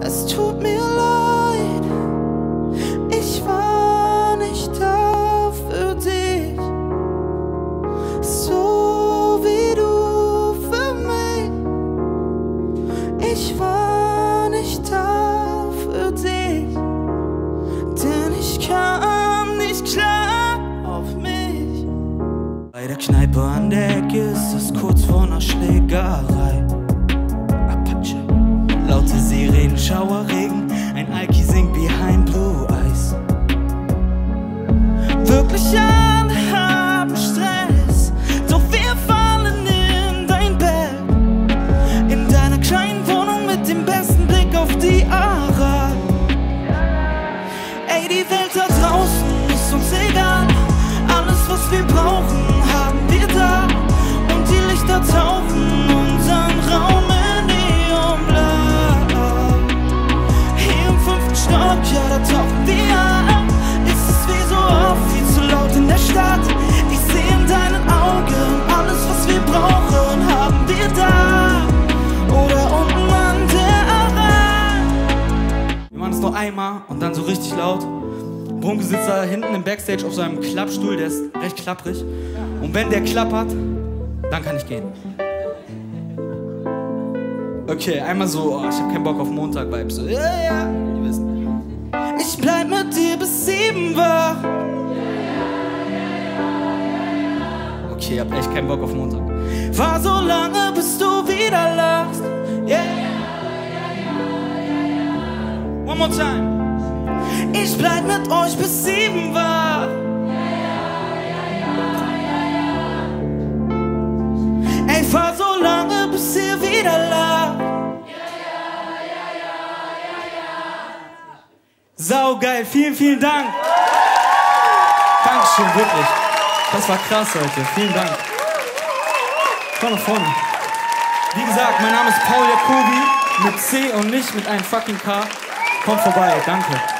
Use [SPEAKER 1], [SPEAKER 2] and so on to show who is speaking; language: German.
[SPEAKER 1] Es tut mir leid, ich war nicht da für dich, so wie du für mich. Ich war nicht da für dich, denn ich kam nicht klar auf mich. Bei der Kneipe an der Ecke ist es kurz vor einer Schlägerei. Schauerregen, ein Alki singt behind blue eyes. Wirklich alle
[SPEAKER 2] Noch einmal und dann so richtig laut. Brunke sitzt da hinten im Backstage auf so einem Klappstuhl, der ist recht klapprig. Und wenn der klappert, dann kann ich gehen. Okay, einmal so, oh, ich hab keinen Bock auf Montag-Vibes. So, ja, ja, ihr wisst.
[SPEAKER 1] Ich bleib mit dir bis sieben wach.
[SPEAKER 2] Okay, hab echt keinen Bock auf Montag.
[SPEAKER 1] War so lange, bis du wieder lachst.
[SPEAKER 2] Time.
[SPEAKER 1] Ich bleib mit euch bis sieben wach. Ey, fahr so lange, bis ihr wieder lacht.
[SPEAKER 2] Sau geil, vielen, vielen Dank. Dankeschön, wirklich. Das war krass heute. Vielen Dank. Komm nach vorne. Wie gesagt, mein Name ist Paul Jacobi mit C und nicht mit einem fucking K. Kommt vorbei, danke.